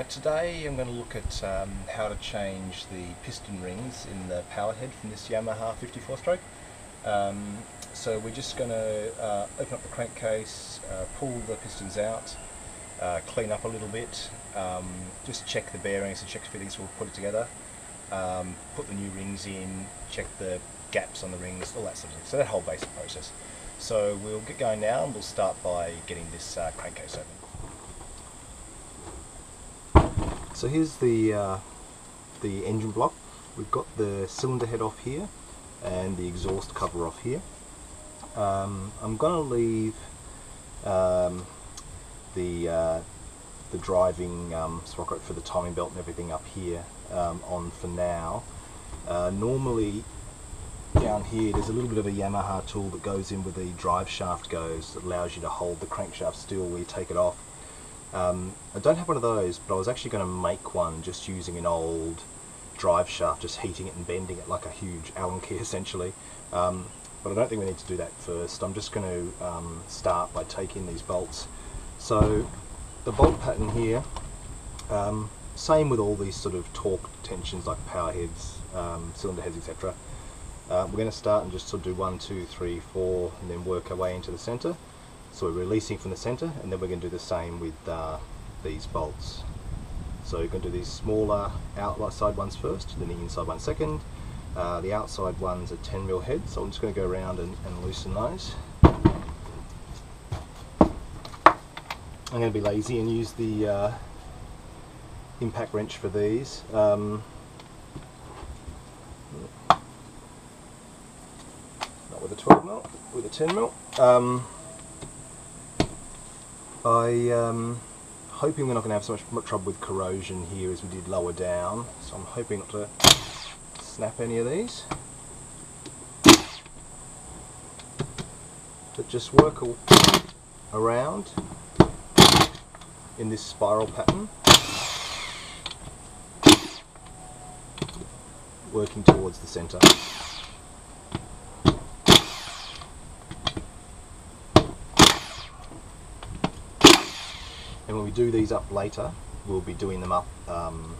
Uh, today I'm going to look at um, how to change the piston rings in the power head from this Yamaha 54 stroke. Um, so we're just going to uh, open up the crankcase, uh, pull the pistons out, uh, clean up a little bit, um, just check the bearings and check the fittings, we'll put it together, um, put the new rings in, check the gaps on the rings, all that sort of thing. So that whole basic process. So we'll get going now and we'll start by getting this uh, crankcase open. So here's the uh, the engine block. We've got the cylinder head off here and the exhaust cover off here. Um, I'm going to leave um, the uh, the driving um, sprocket for the timing belt and everything up here um, on for now. Uh, normally down here there's a little bit of a Yamaha tool that goes in where the drive shaft goes that allows you to hold the crankshaft still when you take it off um, I don't have one of those, but I was actually going to make one just using an old drive shaft, just heating it and bending it like a huge Allen key essentially. Um, but I don't think we need to do that first. I'm just going to um, start by taking these bolts. So the bolt pattern here, um, same with all these sort of torque tensions like power heads, um, cylinder heads, etc. Uh, we're going to start and just sort of do one, two, three, four, and then work our way into the center. So we're releasing from the center and then we're going to do the same with uh, these bolts. So you're going to do these smaller outside ones first, then the inside one second. Uh, the outside ones are 10 mil head, so I'm just going to go around and, and loosen those. I'm going to be lazy and use the uh, impact wrench for these. Um, not with a 12 mil, with a 10 mil. Um, I um, hoping we're not going to have so much trouble with corrosion here as we did lower down. So I'm hoping not to snap any of these. But just work all around in this spiral pattern. Working towards the center we do these up later we'll be doing them up um,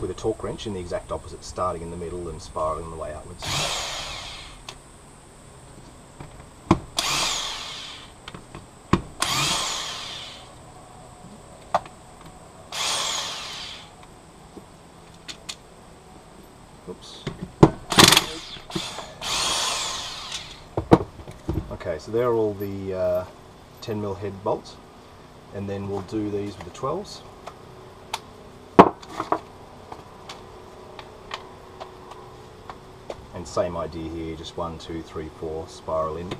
with a torque wrench in the exact opposite starting in the middle and spiraling the way outwards. Oops. Okay, so there are all the uh, 10 mil head bolts and then we'll do these with the 12s. And same idea here, just one, two, three, four, spiral in.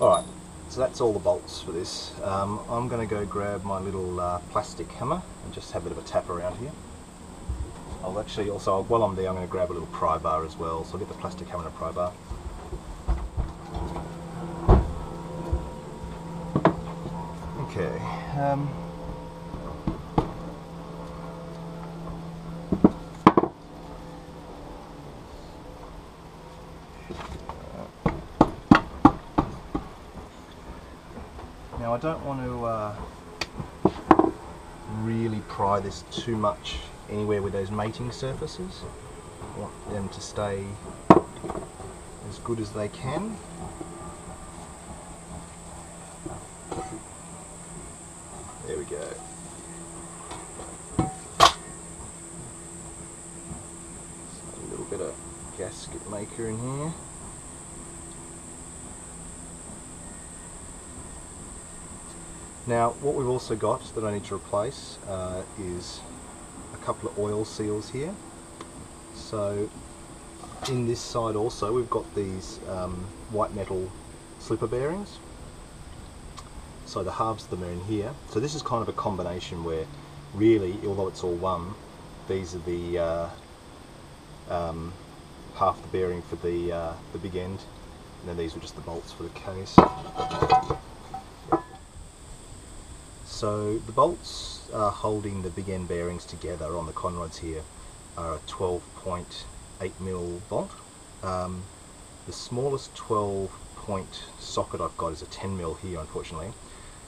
Alright, that's all the bolts for this. Um, I'm going to go grab my little uh, plastic hammer and just have a bit of a tap around here. I'll actually also, while I'm there, I'm going to grab a little pry bar as well. So I'll get the plastic hammer and a pry bar. Okay. Um, don't want to uh, really pry this too much anywhere with those mating surfaces. I want them to stay as good as they can. There we go. So a little bit of gasket maker in here. Now what we've also got that I need to replace uh, is a couple of oil seals here. So in this side also we've got these um, white metal slipper bearings. So the halves of them are in here. So this is kind of a combination where really, although it's all one, these are the uh, um, half the bearing for the uh, the big end, and then these were just the bolts for the case. So the bolts uh, holding the big end bearings together on the conrods here are a 12.8 mil bolt. Um, the smallest 12 point socket I've got is a 10 mil here unfortunately.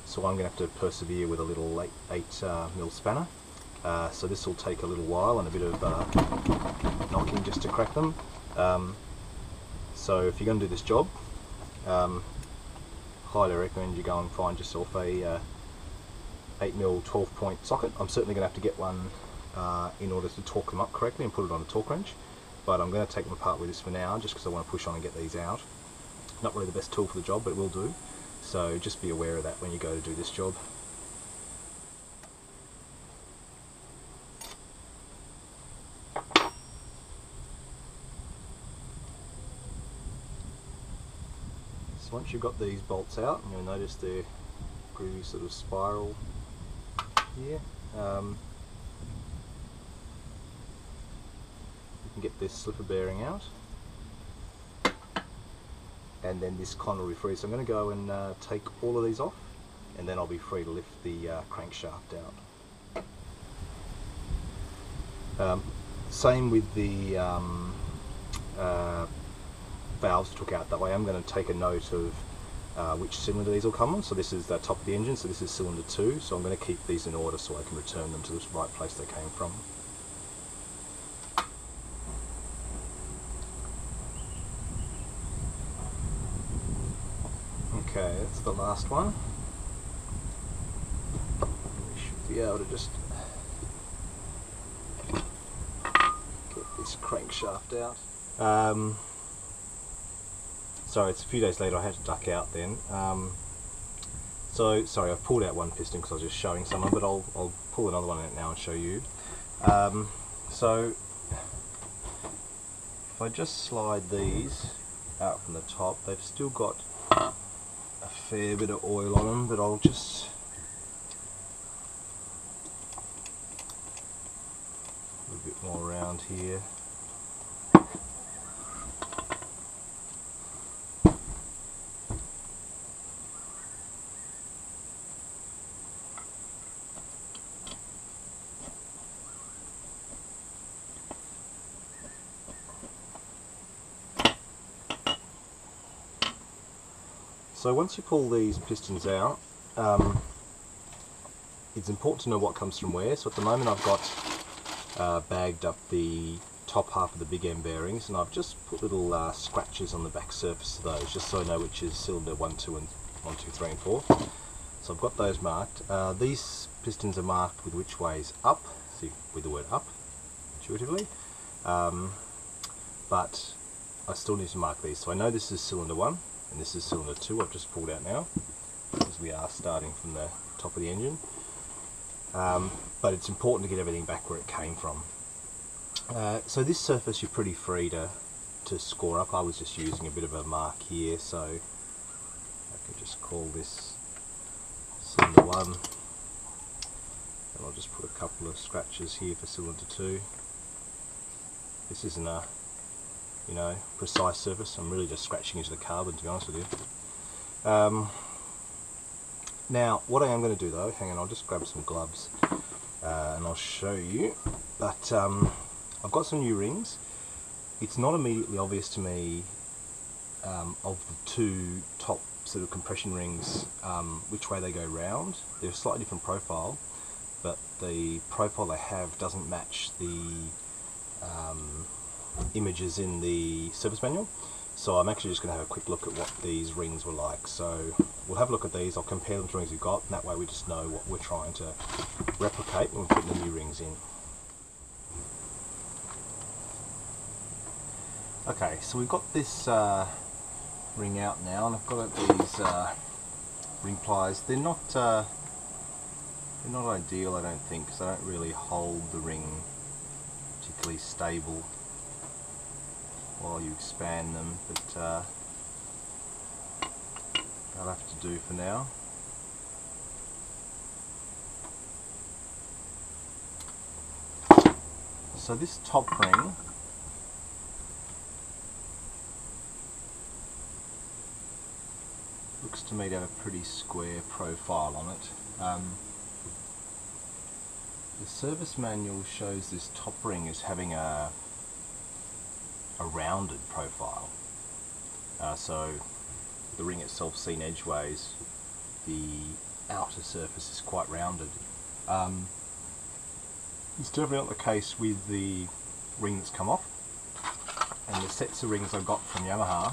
So I'm going to have to persevere with a little 8, eight uh, mil spanner. Uh, so this will take a little while and a bit of uh, knocking just to crack them. Um, so if you're going to do this job um, highly recommend you go and find yourself a uh, 8 mil 12 point socket I'm certainly going to have to get one uh, in order to torque them up correctly and put it on a torque wrench but I'm going to take them apart with this for now just because I want to push on and get these out not really the best tool for the job, but it will do. So just be aware of that when you go to do this job. So once you've got these bolts out, you'll notice they're pretty sort of spiral here. Um, you can get this slipper bearing out and then this con will be free. So I'm going to go and uh, take all of these off and then I'll be free to lift the uh, crankshaft out. Um, same with the um, uh, valves took out that way. I'm going to take a note of uh, which cylinder these will come on. So this is the top of the engine, so this is cylinder 2. So I'm going to keep these in order so I can return them to the right place they came from. Okay, that's the last one. We should be able to just get this crankshaft out. Um, sorry, it's a few days later. I had to duck out then. Um, so sorry, I've pulled out one piston because I was just showing someone, but I'll I'll pull another one out now and show you. Um, so if I just slide these out from the top, they've still got a fair bit of oil on them, but I'll just a little bit more around here. So once you pull these pistons out, um, it's important to know what comes from where. So at the moment I've got uh, bagged up the top half of the big end bearings and I've just put little uh, scratches on the back surface of those just so I know which is cylinder 1, 2 and 1, 2, 3 and 4. So I've got those marked. Uh, these pistons are marked with which way is up, see with the word up intuitively. Um, but I still need to mark these. So I know this is cylinder 1 and this is cylinder 2 I've just pulled out now because we are starting from the top of the engine. Um, but it's important to get everything back where it came from. Uh, so this surface you're pretty free to to score up. I was just using a bit of a mark here so I can just call this cylinder 1 and I'll just put a couple of scratches here for cylinder 2 this isn't a you know, precise surface. I'm really just scratching into the carbon to be honest with you. Um, now, what I am going to do though, hang on, I'll just grab some gloves uh, and I'll show you. But um, I've got some new rings. It's not immediately obvious to me um, of the two top sort of compression rings, um, which way they go round. They're a slightly different profile, but the profile they have doesn't match the um, images in the service manual. So I'm actually just going to have a quick look at what these rings were like. So we'll have a look at these, I'll compare them to rings we've got, and that way we just know what we're trying to replicate when we're putting the new rings in. Okay, so we've got this uh, ring out now, and I've got these uh, ring pliers. They're not uh, they're not ideal, I don't think, because they don't really hold the ring particularly stable while you expand them, but uh, they'll have to do for now. So this top ring looks to me to have a pretty square profile on it. Um, the service manual shows this top ring as having a a rounded profile. Uh, so the ring itself seen edgeways, the outer surface is quite rounded. Um, it's definitely not the case with the ring that's come off and the sets of rings I got from Yamaha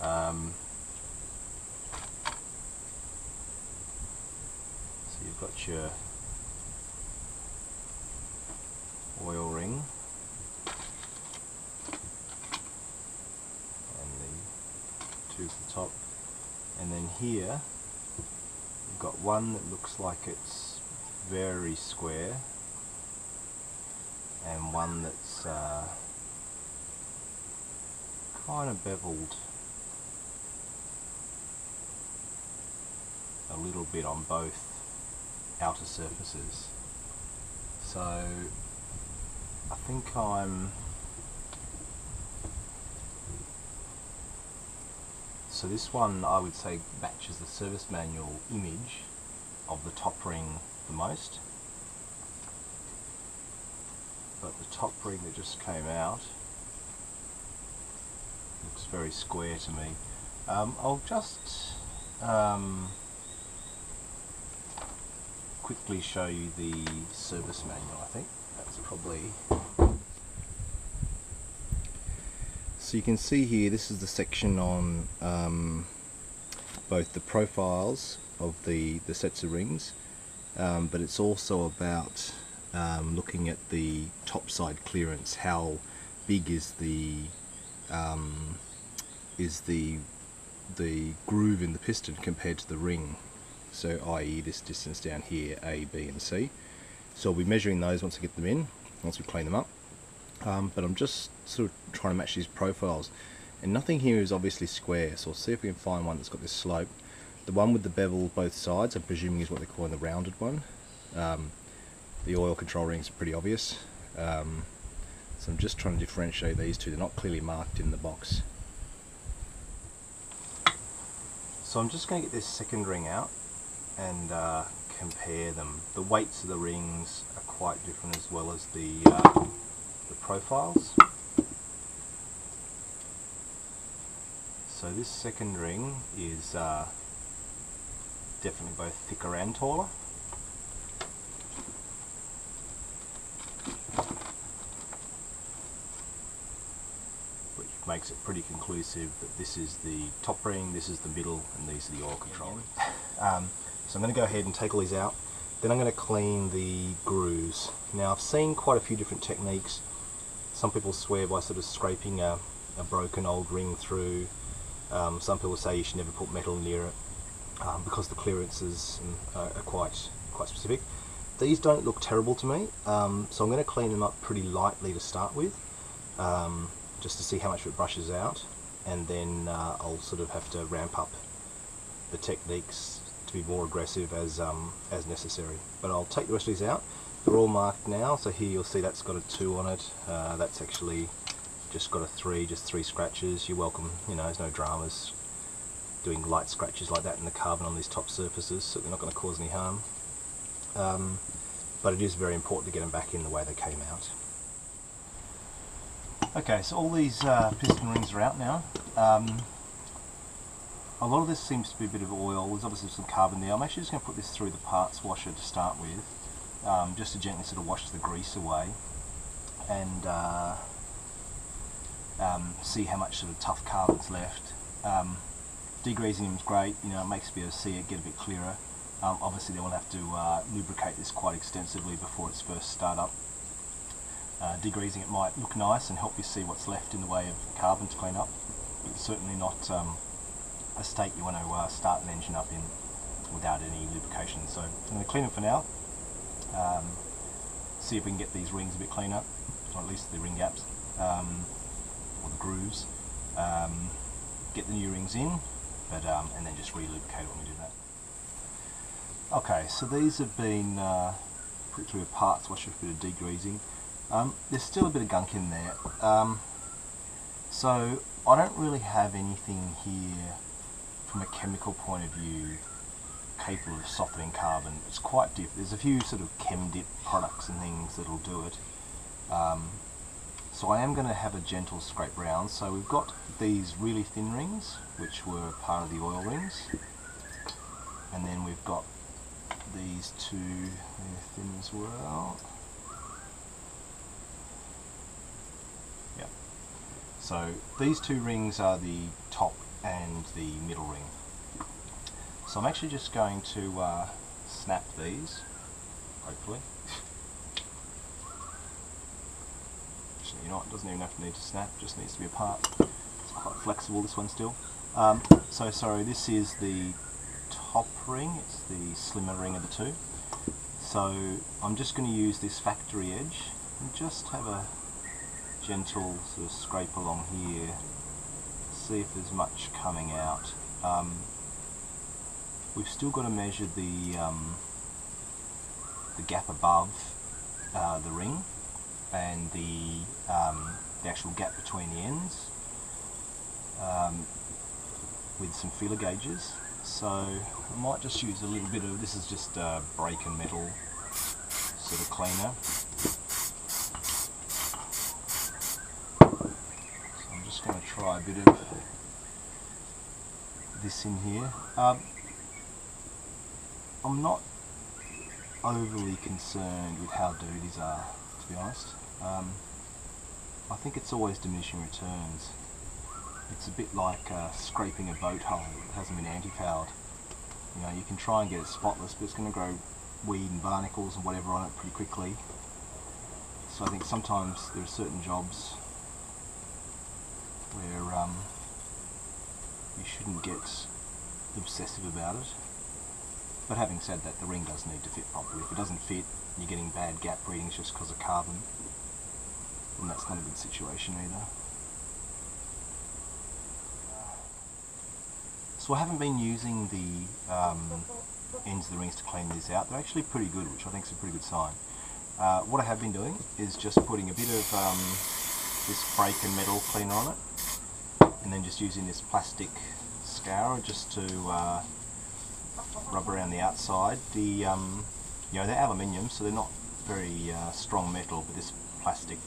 um, so you've got your oil ring and the two at the top and then here we've got one that looks like it's very square and one that's uh, kind of beveled a little bit on both outer surfaces. So I think I'm so this one I would say matches the service manual image of the top ring the most but the top ring that just came out looks very square to me. Um, I'll just um, quickly show you the service manual I think that's probably so you can see here this is the section on um, both the profiles of the the sets of rings um, but it's also about um, looking at the top side clearance, how big is the um, is the the groove in the piston compared to the ring. So i.e. this distance down here, A, B and C. So I'll be measuring those once I get them in, once we clean them up. Um, but I'm just sort of trying to match these profiles. And nothing here is obviously square, so I'll see if we can find one that's got this slope. The one with the bevel both sides, I'm presuming is what they're calling the rounded one. Um, the oil control rings are pretty obvious. Um, so I'm just trying to differentiate these two. They're not clearly marked in the box. So I'm just going to get this second ring out and uh, compare them. The weights of the rings are quite different as well as the, uh, the profiles. So this second ring is uh, definitely both thicker and taller. Which makes it pretty conclusive that this is the top ring, this is the middle, and these are the oil control. Um, so I'm going to go ahead and take all these out. Then I'm going to clean the grooves. Now I've seen quite a few different techniques. Some people swear by sort of scraping a, a broken old ring through. Um, some people say you should never put metal near it um, because the clearances are, are quite quite specific. These don't look terrible to me, um, so I'm going to clean them up pretty lightly to start with. Um, just to see how much it brushes out and then uh, I'll sort of have to ramp up the techniques to be more aggressive as um, as necessary but I'll take the rest of these out they're all marked now so here you'll see that's got a 2 on it uh, that's actually just got a 3 just 3 scratches you're welcome you know there's no dramas doing light scratches like that in the carbon on these top surfaces so they're not going to cause any harm um, but it is very important to get them back in the way they came out Okay, so all these uh, piston rings are out now. Um, a lot of this seems to be a bit of oil. There's obviously some carbon there. I'm actually just going to put this through the parts washer to start with, um, just to gently sort of wash the grease away and uh, um, see how much sort of tough carbon's left. Um, degreasing is great, you know, it makes me able to see it get a bit clearer. Um, obviously they will have to uh, lubricate this quite extensively before its first start up. Uh, degreasing it might look nice and help you see what's left in the way of carbon to clean up. But it's certainly not um, a state you want to uh, start an engine up in without any lubrication. So I'm going to clean it for now. Um, see if we can get these rings a bit cleaner, or at least the ring gaps, um, or the grooves. Um, get the new rings in, but um, and then just re-lubricate when we do that. Okay, so these have been uh, put through a parts washer for a bit of degreasing. Um, there's still a bit of gunk in there. Um, so I don't really have anything here from a chemical point of view, capable of softening carbon. It's quite diff. There's a few sort of chem dip products and things that'll do it. Um, so I am going to have a gentle scrape round. So we've got these really thin rings, which were part of the oil rings, and then we've got these two, thin as well. Yeah. So these two rings are the top and the middle ring. So I'm actually just going to uh, snap these, hopefully. Actually, you know what, it doesn't even have to need to snap, just needs to be apart. It's quite flexible, this one still. Um, so sorry, this is the top ring, it's the slimmer ring of the two. So I'm just going to use this factory edge and just have a gentle sort of scrape along here, see if there's much coming out. Um, we've still got to measure the um, the gap above uh, the ring and the um, the actual gap between the ends um, with some feeler gauges. So I might just use a little bit of this is just a brake and metal sort of cleaner. So I'm just going to try a bit of this in here. Um, I'm not overly concerned with how these are, to be honest. Um, I think it's always diminishing returns. It's a bit like uh, scraping a boat hull that hasn't been anti-fouled. You know, you can try and get it spotless, but it's going to grow weed and barnacles and whatever on it pretty quickly. So I think sometimes there are certain jobs where um, you shouldn't get obsessive about it. But having said that, the ring does need to fit properly. If it doesn't fit, you're getting bad gap readings just because of carbon, and that's not a good situation either. So I haven't been using the um, ends of the rings to clean these out. They're actually pretty good, which I think is a pretty good sign. Uh, what I have been doing is just putting a bit of um, this brake and metal cleaner on it, and then just using this plastic scourer just to uh, rub around the outside. The um, you know they're aluminium, so they're not very uh, strong metal, but this plastic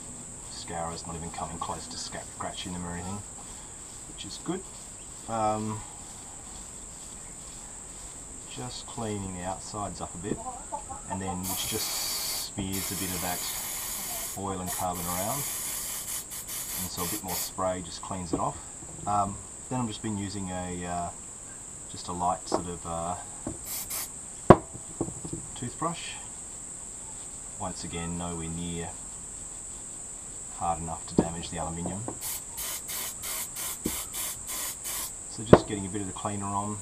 scourer is not even coming close to scratching them or anything, which is good. Um, just cleaning the outsides up a bit, and then which just smears a bit of that oil and carbon around, and so a bit more spray just cleans it off. Um, then I've just been using a uh, just a light sort of uh, toothbrush. Once again, nowhere near hard enough to damage the aluminium. So just getting a bit of the cleaner on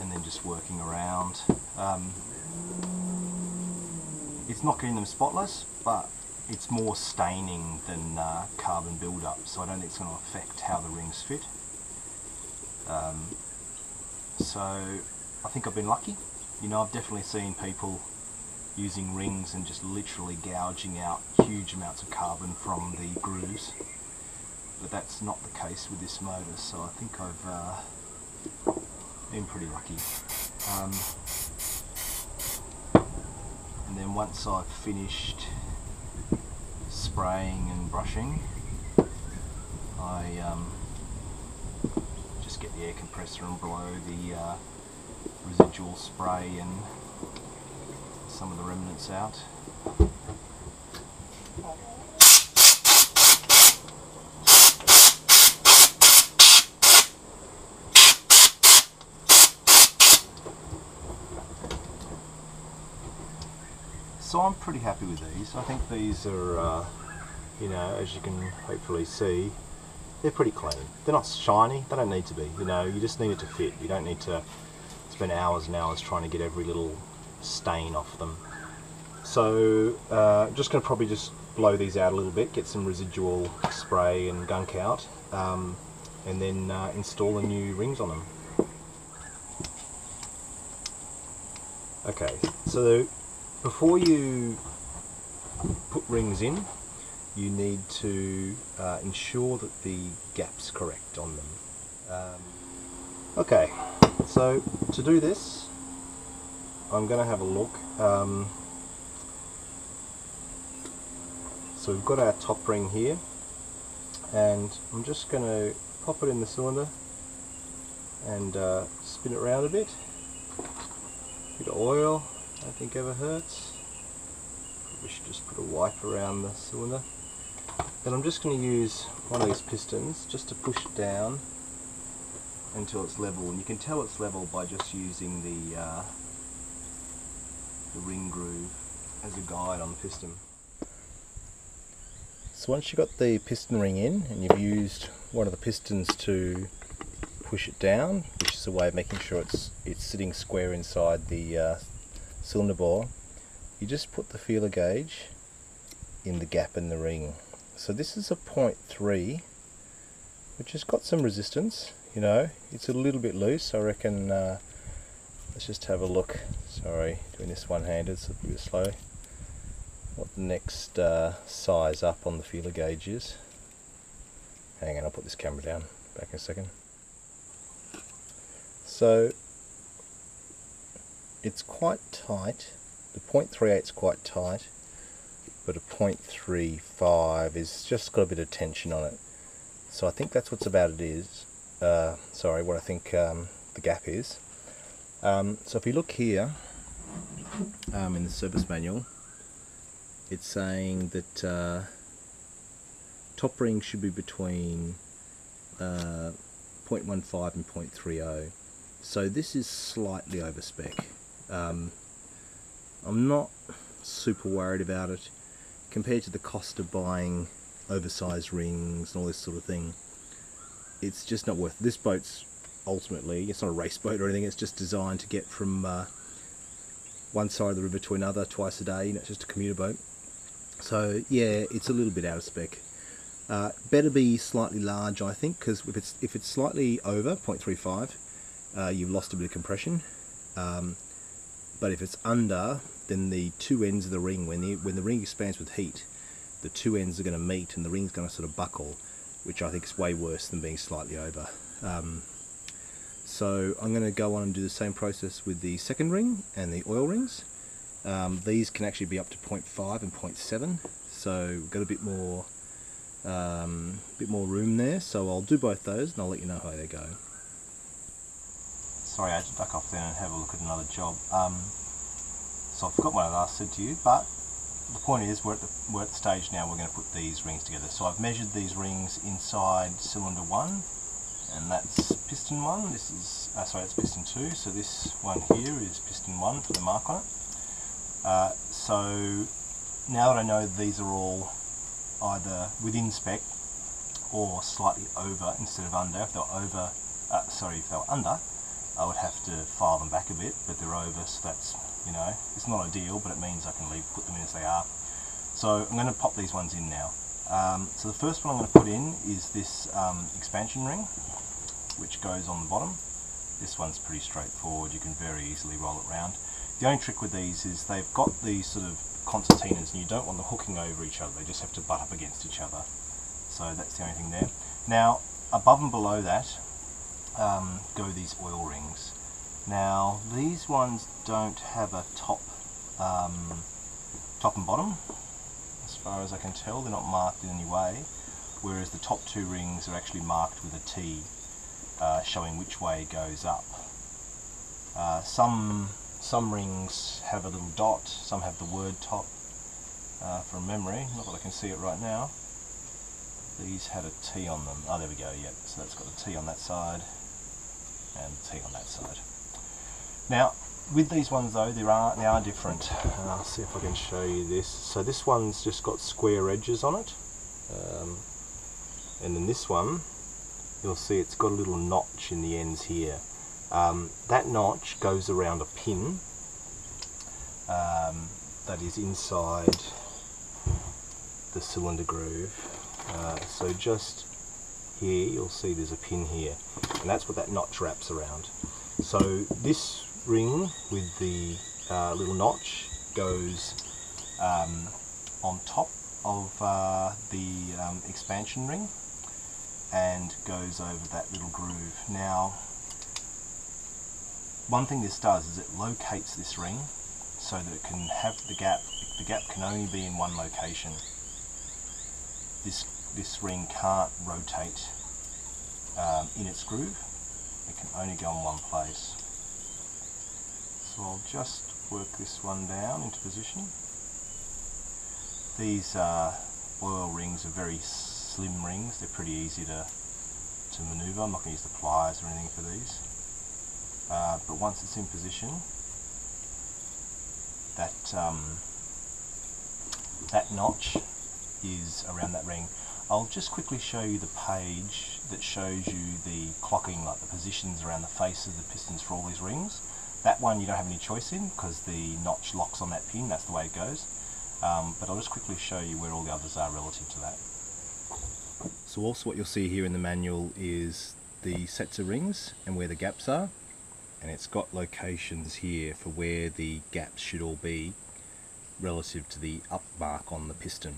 and then just working around. Um, it's not getting them spotless, but it's more staining than uh, carbon buildup, so I don't think it's going to affect how the rings fit. Um, so I think I've been lucky. You know, I've definitely seen people using rings and just literally gouging out huge amounts of carbon from the grooves. But that's not the case with this motor, so I think I've uh, been pretty lucky. Um, and then once I've finished spraying and brushing, I um, get the air compressor and blow the uh, residual spray and some of the remnants out. So I'm pretty happy with these. I think these are, uh, you know, as you can hopefully see, they're pretty clean. They're not shiny, they don't need to be. You know, you just need it to fit. You don't need to spend hours and hours trying to get every little stain off them. So uh, just going to probably just blow these out a little bit, get some residual spray and gunk out, um, and then uh, install the new rings on them. Okay, so before you put rings in, you need to uh, ensure that the gap's correct on them. Um, Okay, so to do this, I'm going to have a look. Um, so we've got our top ring here, and I'm just going to pop it in the cylinder and uh, spin it around a bit. A Bit of oil, I think ever hurts. We should just put a wipe around the cylinder. Then I'm just going to use one of these pistons just to push down until it's level and you can tell it's level by just using the uh, the ring groove as a guide on the piston. So once you've got the piston ring in and you've used one of the pistons to push it down, which is a way of making sure it's it's sitting square inside the uh, cylinder bore, you just put the feeler gauge in the gap in the ring. So this is a 0.3 which has got some resistance you know. It's a little bit loose I reckon uh, let's just have a look. Sorry doing this one-handed so a bit slow. What the next uh, size up on the feeler gauge is. Hang on I'll put this camera down. Back in a second. So it's quite tight. The 0.38 is quite tight but a 0.35 is just got a bit of tension on it so I think that's what's about it is uh, sorry, what I think um, the gap is. Um, so if you look here um, in the service manual, it's saying that uh, top ring should be between uh, 0.15 and 0.30. So this is slightly over spec. Um, I'm not super worried about it compared to the cost of buying oversized rings and all this sort of thing it's just not worth this boat's ultimately it's not a race boat or anything it's just designed to get from uh, one side of the river to another twice a day you know it's just a commuter boat. So yeah it's a little bit out of spec. Uh, better be slightly large I think because if it's if it's slightly over 0.35 uh, you've lost a bit of compression. Um, but if it's under then the two ends of the ring when the when the ring expands with heat the two ends are going to meet and the ring's going to sort of buckle which I think is way worse than being slightly over. Um, so I'm going to go on and do the same process with the second ring and the oil rings. Um, these can actually be up to 0.5 and 0.7, so we've got a bit more, um, bit more room there. So I'll do both those and I'll let you know how they go. Sorry, I had to duck off then and have a look at another job. Um, so I forgot what I last said to you, but the point is we're at the, we're at the stage now we're going to put these rings together. So I've measured these rings inside cylinder 1 and that's piston 1, this is, uh, sorry it's piston 2, so this one here is piston 1 for the mark on it. Uh, so now that I know these are all either within spec or slightly over instead of under, if they're over, uh, sorry if they're under I would have to file them back a bit but they're over so that's you know, it's not ideal, but it means I can leave, put them in as they are. So I'm going to pop these ones in now. Um, so the first one I'm going to put in is this um, expansion ring, which goes on the bottom. This one's pretty straightforward, you can very easily roll it around. The only trick with these is they've got these sort of concertinas and you don't want them hooking over each other, they just have to butt up against each other. So that's the only thing there. Now, above and below that um, go these oil rings. Now these ones don't have a top, um, top and bottom, as far as I can tell. They're not marked in any way, whereas the top two rings are actually marked with a T, uh, showing which way goes up. Uh, some some rings have a little dot, some have the word top. Uh, from memory, not that I can see it right now. These had a T on them. Oh, there we go. Yep. So that's got a T on that side and T on that side. Now, with these ones though, there are they are different. Uh, I'll see if I can show you this. So this one's just got square edges on it, um, and then this one, you'll see it's got a little notch in the ends here. Um, that notch goes around a pin um, that is inside the cylinder groove. Uh, so just here, you'll see there's a pin here, and that's what that notch wraps around. So this ring with the uh, little notch goes um, on top of uh, the um, expansion ring and goes over that little groove. Now one thing this does is it locates this ring so that it can have the gap, the gap can only be in one location. This, this ring can't rotate um, in its groove, it can only go in one place. So I'll just work this one down into position. These uh, oil rings are very slim rings, they're pretty easy to, to manoeuvre. I'm not going to use the pliers or anything for these. Uh, but once it's in position, that um, that notch is around that ring. I'll just quickly show you the page that shows you the clocking, like the positions around the face of the pistons for all these rings. That one you don't have any choice in because the notch locks on that pin, that's the way it goes. Um, but I'll just quickly show you where all the others are relative to that. So also what you'll see here in the manual is the sets of rings and where the gaps are and it's got locations here for where the gaps should all be relative to the up mark on the piston.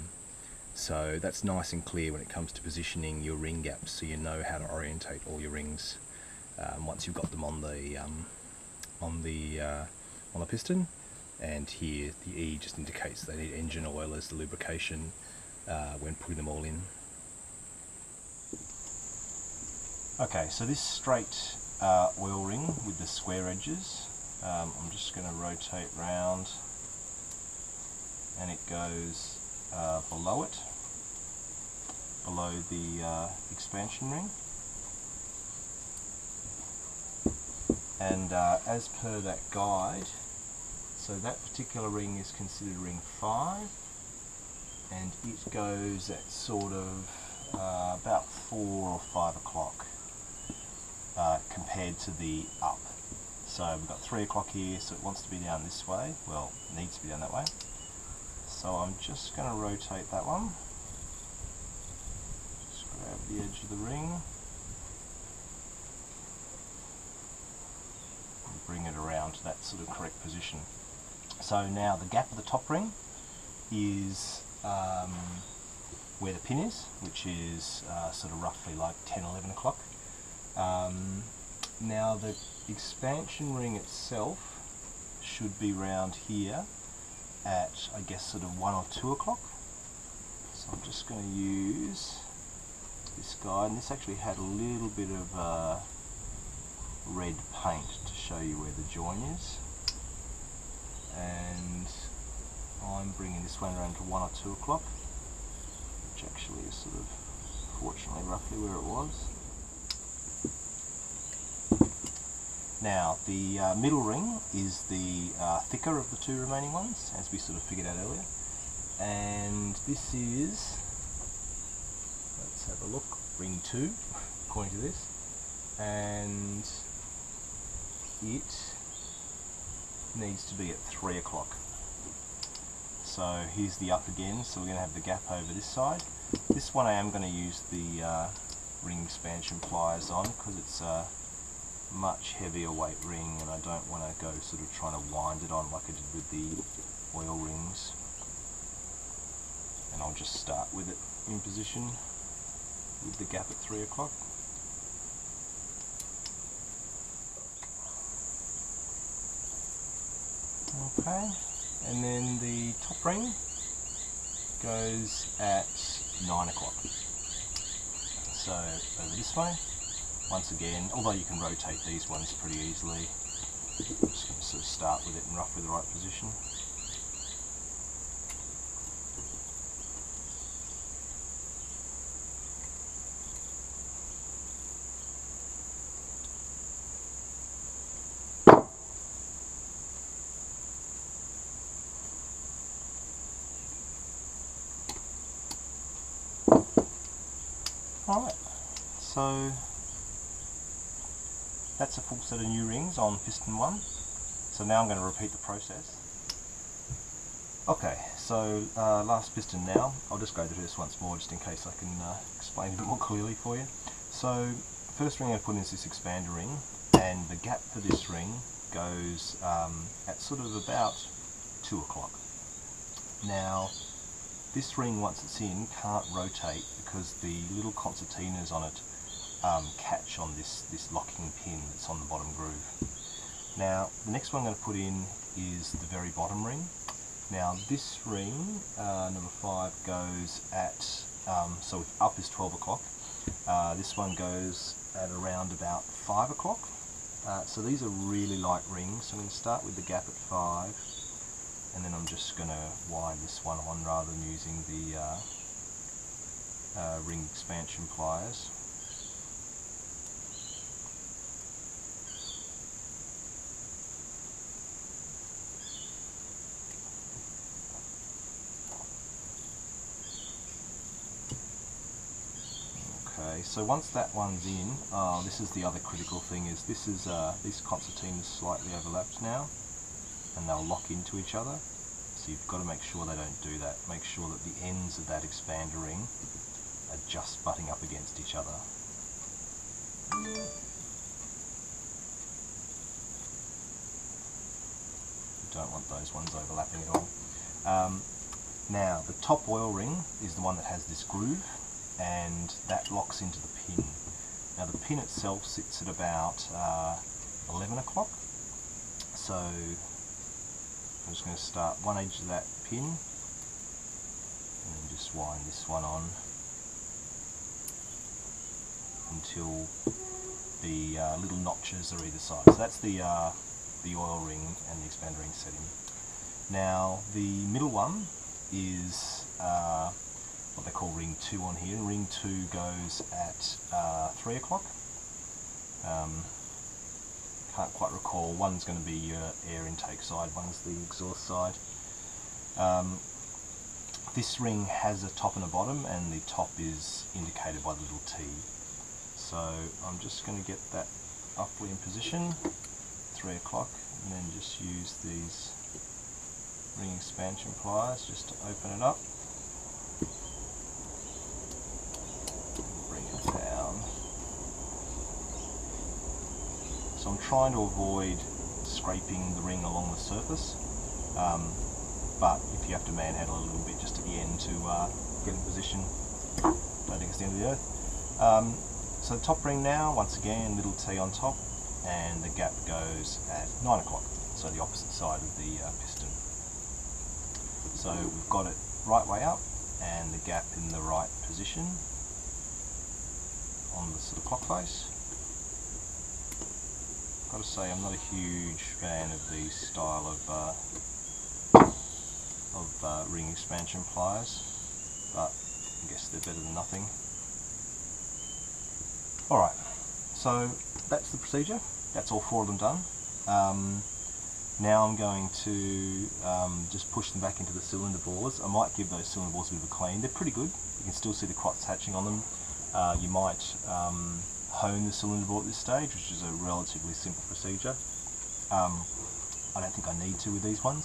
So that's nice and clear when it comes to positioning your ring gaps so you know how to orientate all your rings um, once you've got them on the um, on the uh, on the piston and here the E just indicates they need engine oil as the lubrication uh, when putting them all in. Okay, so this straight uh, oil ring with the square edges. Um, I'm just going to rotate round and it goes uh, below it, below the uh, expansion ring. And uh, as per that guide, so that particular ring is considered ring 5 and it goes at sort of uh, about 4 or 5 o'clock uh, compared to the up. So we've got 3 o'clock here, so it wants to be down this way. Well, needs to be down that way. So I'm just going to rotate that one. The edge of the ring. And bring it around to that sort of correct position. So now the gap of the top ring is um, where the pin is, which is uh, sort of roughly like 10, 11 o'clock. Um, now the expansion ring itself should be round here at I guess sort of 1 or 2 o'clock. So I'm just going to use this guide and this actually had a little bit of uh, red paint to show you where the join is and I'm bringing this one around to 1 or 2 o'clock which actually is sort of fortunately roughly where it was. Now, the uh, middle ring is the uh, thicker of the two remaining ones, as we sort of figured out earlier. And this is, have a look, ring 2, according to this. And it needs to be at 3 o'clock. So here's the up again, so we're going to have the gap over this side. This one I am going to use the uh, ring expansion pliers on because it's a much heavier weight ring and I don't want to go sort of trying to wind it on like I did with the oil rings and I'll just start with it in position with the gap at 3 o'clock. Okay and then the top ring goes at 9 o'clock. So over this way. Once again, although you can rotate these ones pretty easily, I'm just going to sort of start with it in roughly the right position. Alright, so that's a full set of new rings on piston 1. So now I'm going to repeat the process. Okay, so uh, last piston now. I'll just go through this once more just in case I can uh, explain a bit more clearly for you. So first ring I put in is this expander ring and the gap for this ring goes um, at sort of about 2 o'clock. Now this ring once it's in can't rotate because the little concertinas on it um, catch on this, this locking pin that's on the bottom groove. Now, the next one I'm going to put in is the very bottom ring. Now, this ring, uh, number five, goes at, um, so if up is 12 o'clock, uh, this one goes at around about 5 o'clock. Uh, so these are really light rings, so I'm going to start with the gap at 5, and then I'm just going to wind this one on rather than using the uh, uh, ring expansion pliers. Okay, so once that one's in, oh, this is the other critical thing is this is uh, this concertina is slightly overlapped now, and they'll lock into each other. So you've got to make sure they don't do that. Make sure that the ends of that expander ring are just butting up against each other. You don't want those ones overlapping at all. Um, now, the top oil ring is the one that has this groove and that locks into the pin. Now the pin itself sits at about uh, 11 o'clock. So I'm just going to start one edge of that pin and then just wind this one on until the uh, little notches are either side. So that's the, uh, the oil ring and the expander ring setting. Now the middle one is uh, what they call ring 2 on here. Ring 2 goes at uh, 3 o'clock. Um, can't quite recall. One's going to be your air intake side, one's the exhaust side. Um, this ring has a top and a bottom and the top is indicated by the little T. So I'm just going to get that roughly in position, 3 o'clock, and then just use these ring expansion pliers just to open it up. Bring it down. So I'm trying to avoid scraping the ring along the surface, um, but if you have to manhandle a little bit just at the end to uh, get in position, don't think it's the end of the earth. Um, so the top ring now, once again, little T on top, and the gap goes at 9 o'clock, so the opposite side of the uh, piston. So we've got it right way up and the gap in the right position on the sort of clock face. Got to say I'm not a huge fan of the style of uh, of uh, ring expansion pliers, but I guess they're better than nothing. Alright, so that's the procedure. That's all four of them done. Um, now I'm going to um, just push them back into the cylinder bores. I might give those cylinder bores a bit of a clean. They're pretty good. You can still see the cross hatching on them. Uh, you might um, hone the cylinder bore at this stage, which is a relatively simple procedure. Um, I don't think I need to with these ones.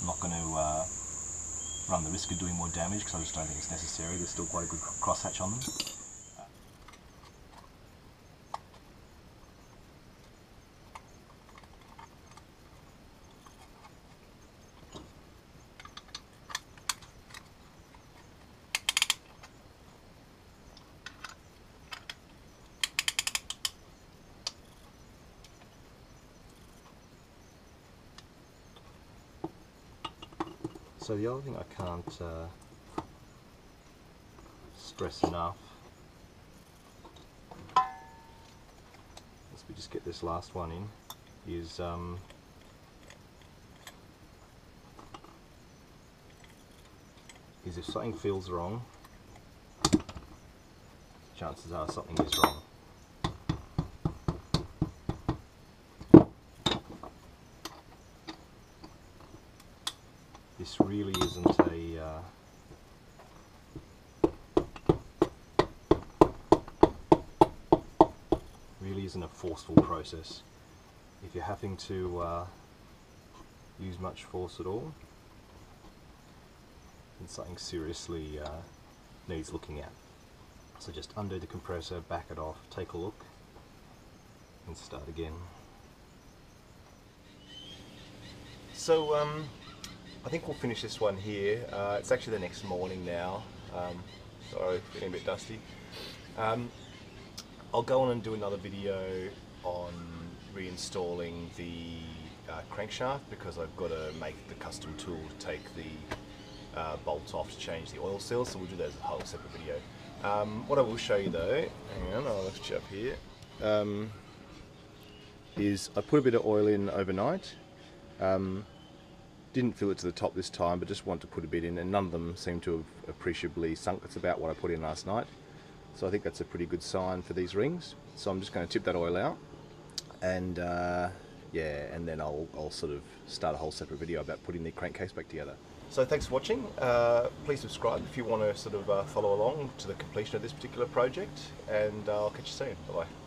I'm not going to uh, run the risk of doing more damage because I just don't think it's necessary. There's still quite a good crosshatch on them. So the other thing I can't uh, stress enough as we just get this last one in is um, is if something feels wrong chances are something is wrong. This really isn't a uh, really isn't a forceful process. If you're having to uh, use much force at all, then something seriously uh, needs looking at. So just undo the compressor, back it off, take a look, and start again. So um, I think we'll finish this one here. Uh, it's actually the next morning now. Um, sorry, feeling a bit dusty. Um, I'll go on and do another video on reinstalling the uh, crankshaft because I've got to make the custom tool to take the uh, bolts off to change the oil seal, so we'll do that as a whole separate video. Um, what I will show you though, hang on, I'll lift you up here, um, is I put a bit of oil in overnight. Um, didn't fill it to the top this time, but just want to put a bit in, and none of them seem to have appreciably sunk. That's about what I put in last night. So I think that's a pretty good sign for these rings. So I'm just going to tip that oil out, and uh, yeah, and then I'll, I'll sort of start a whole separate video about putting the crankcase back together. So thanks for watching. Uh, please subscribe if you want to sort of uh, follow along to the completion of this particular project, and I'll catch you soon. Bye bye.